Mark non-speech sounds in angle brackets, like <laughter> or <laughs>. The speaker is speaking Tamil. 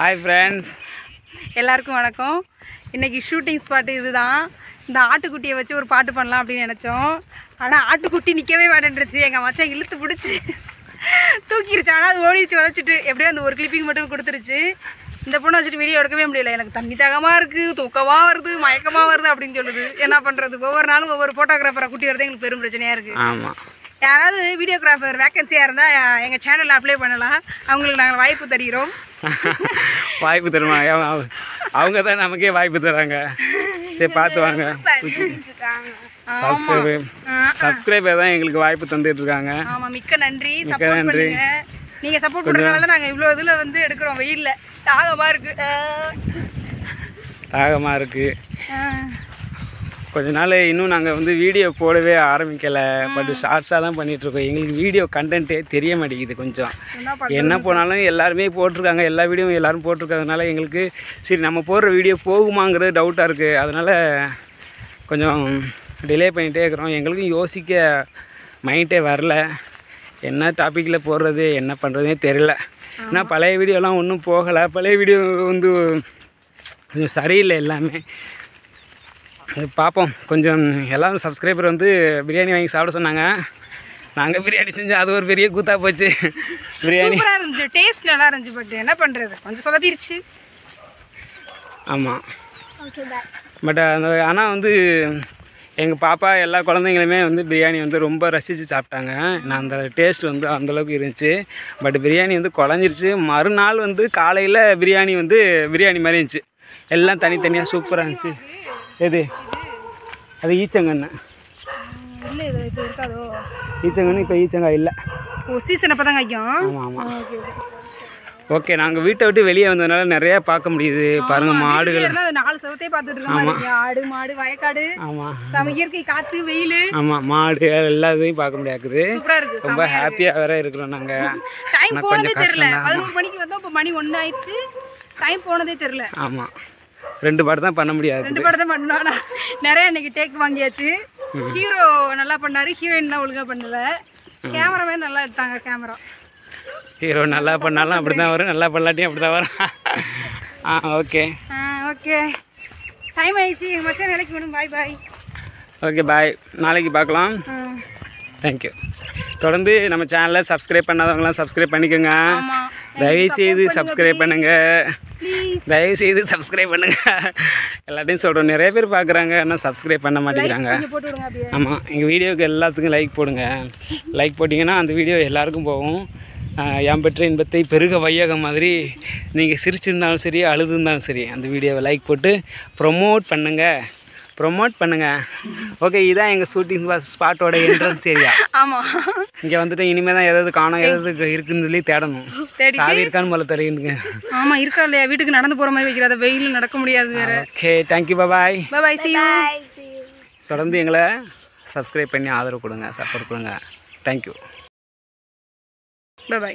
ஹாய் ஃப்ரெண்ட்ஸ் எல்லாருக்கும் வணக்கம். இன்னைக்கு ஷூட்டிங் ஸ்பாட் இதுதான். இந்த ஆட்டுக்குட்டியை வச்சு ஒரு பாட்டு பண்ணலாம் அப்படின்னு நினச்சோம். ஆனால் ஆட்டுக்குட்டி நிற்கவே மாட்டேன்ருச்சு எங்கள் மச்சான் இழுத்து பிடிச்சி தூக்கிருச்சு. ஆனால் அது ஓடிடுச்சு உதச்சிட்டு. எப்படியோ அந்த ஒரு கிளிப்பிங் மட்டும் கொடுத்துருச்சு. இந்த பொண்ணை வச்சுட்டு வீடியோ எடுக்கவே முடியல. எனக்கு தண்ணி தாகமாக இருக்குது தூக்கமாக வருது மயக்கமாக வருது அப்படின்னு சொல்லுது. என்ன பண்ணுறது ஒவ்வொரு நாளும் ஒவ்வொரு ஃபோட்டோகிராஃபரை கூட்டி வரது எங்களுக்கு பெரும் பிரச்சனையாக இருக்குது ஆமாம் யாராவது வீடியோகிராஃபர் வேக்கன்சியாக இருந்தால் எங்கள் சேனலில் அப்ளை பண்ணலாம். அவங்களுக்கு நாங்கள் வாய்ப்பு தருகிறோம். <laughs> வாய்ப்பு தருமா? அவங்க- தான் நமக்கே வாய்ப்பு தராங்க. சரி பார்த்து வாங்க சப்ஸ்கிரைப் சப்ஸ்கிரைபர் தான் எங்களுக்கு வாய்ப்பு தந்துட்டு இருக்காங்க. ஆமா மிக்க நன்றி. சப்போர்ட் நன்றி. பண்ணுங்க. நீங்க சப்போர்ட் பண்றதுனால தான் நாங்க இவ்வளவு இதுல வந்து எடுக்கிறோம். வெயில்ல. தாகமா இருக்கு. அஹ். தாகமாக இருக்குது. கொஞ்ச நாள் இன்னும் நாங்கள் வந்து வீடியோ போடவே ஆரம்பிக்கலை. பட் ஷார்ட்ஸாக தான் பண்ணிகிட்ருக்கோம் எங்களுக்கு வீடியோ கண்டென்ட்டே தெரிய மாட்டேங்குது கொஞ்சம். என்ன போனாலும் எல்லாருமே போட்டிருக்காங்க. எல்லா வீடியோவும் எல்லாரும் போட்டிருக்கறதுனால எங்களுக்கு சரி நம்ம போடுற வீடியோ போகுமாங்கிறது டவுட்டாக இருக்குது அதனால் கொஞ்சம் டிலே பண்ணிகிட்டே இருக்கிறோம். எங்களுக்கும் யோசிக்க மைண்டே வரல. என்ன டாப்பிக்கில் போடுறது என்ன பண்ணுறதுனே தெரில ஏன்னா பழைய வீடியோலாம் ஒன்றும் போகலை. பழைய வீடியோ வந்து கொஞ்சம் சரியில்லை எல்லாமே. பார்ப்போம் கொஞ்சம் எல்லாரும் சப்ஸ்கிரைபர் வந்து பிரியாணி வாங்கி சாப்பிட சொன்னாங்க. நாங்கள் பிரியாணி செஞ்சோம் அது ஒரு பெரிய கூத்தா போச்சு. பிரியாணி. சூப்பரா இருந்துச்சு. டேஸ்ட் நல்லா இருந்துச்சு பட் என்ன பண்றது? கொஞ்சம் சொதப்பிருச்சு. ஆமாம் பட் அந்த ஆனால் வந்து எங்கள் பாப்பா எல்லா குழந்தைங்களுமே வந்து பிரியாணி வந்து ரொம்ப ரசித்து சாப்பிட்டாங்க. நான் அந்த டேஸ்ட் வந்து அந்தளவுக்கு இருந்துச்சு. பட் பிரியாணி வந்து குழஞ்சிருச்சு. மறுநாள் வந்து காலையில் பிரியாணி வந்து பிரியாணி மாதிரி இருந்துச்சு. எல்லாம் தனித்தனியாக சூப்பராக இருந்துச்சு. எது? அது ஈச்சங்கன்னு. இல்ல இது இப்போ இருக்காதோ? ஈச்சங்கன்னு இப்போ ஈச்சங்காய் இல்லை. ஓ சீசன் அப்போ தான் காய்க்கும் ஆமாம் ஆமாம் ஓகே நாங்கள் வீட்டை விட்டு வெளியே வந்ததுனால நிறையா பார்க்க முடியுது. பாருங்கள் மாடுகள். நாலு சவத்தையே பார்த்துட்டு இருக்க மாதிரி இருக்கு. ஆடு மாடு வயக்காடு ஆமாம் இயற்கை காத்து வெயில். ஆமாம் மாடு எல்லாத்தையும் பார்க்க முடியாது ரொம்ப ஹாப்பியாக வேற இருக்கிறோம் நாங்கள் டைம் போனதே தெரியல. பதினோரு மணிக்கு வந்தோம் இப்போ மணி ஒன்று ஆயிடுச்சு டைம் போனதே தெரியல. ஆமாம் ரெண்டு பாட்டு தான் பண்ண முடியாது. ரெண்டு படம் தான் பண்ணோம் ஆனா நிறைய இன்னைக்கு டேக் வாங்கியாச்சு. ஹீரோ நல்லா பண்ணாரு. ஹீரோயின் தான் ஒழுங்கா பண்ணல. கேமராமேன் நல்லா எடுத்தாங்க கேமரா ஹீரோ நல்லா பண்ணாலும் அப்படி தான் வரும். நல்லா பண்ணலாட்டியும் அப்படி தான் வரும். ஆ ஓகே ஓகே டைம் ஆயிடுச்சு. எங்கள் மச்சான் வேலைக்கு வேணும் பாய் பாய் ஓகே பாய் நாளைக்கு பார்க்கலாம். தேங்க்யூ தொடர்ந்து நம்ம சேனலை சப்ஸ்கிரைப் பண்ணாதவங்களாம் சப்ஸ்கிரைப் பண்ணிக்கோங்க. ஆமா. தயவு செய்து சப்ஸ்கிரைப் பண்ணுங்க ப்ளீஸ் தயவு செய்து சப்ஸ்கிரைப் பண்ணுங்க. எல்லாத்தையும் சொல்கிறோம் நிறைய பேர் பார்க்குறாங்க ஆனால் சப்ஸ்கிரைப் பண்ண மாட்டேங்கிறாங்க. ஆமாம் எங்கள் வீடியோவுக்கு எல்லாத்துக்கும் லைக் போடுங்க. லைக் போட்டிங்கன்னா அந்த வீடியோ எல்லாருக்கும் போகும். என் பெற்ற இன்பத்தை பெருக வையகம் மாதிரி நீங்கள் சிரிச்சிருந்தாலும் சரி அழுதுருந்தாலும் சரி அந்த வீடியோவை லைக் போட்டு ப்ரொமோட் பண்ணுங்கள் ப்ரொமோட் பண்ணுங்கள் ஓகே இதான் எங்கள் ஷூட்டிங் ஸ்பாட்டோட என்ட்ரன்ஸ் ஏரியா ஆமா. இங்கே வந்துட்டு இனிமேல் தான் எதாவது காணோம் எதாவது இருக்குன்னு சொல்லி தேடணும். சாவி இருக்கான்னு முதல்ல தெரியுங்க ஆமா இருக்கா இல்லையா? வீட்டுக்கு நடந்து போற மாதிரி வைக்கிறாத வெயில் நடக்க முடியாது வேற. Okay thank you bye bye you. தொடர்ந்து எங்களை சப்ஸ்கிரைப் பண்ணி ஆதரவு கொடுங்க சப்போர்ட் கொடுங்க. Thank you bye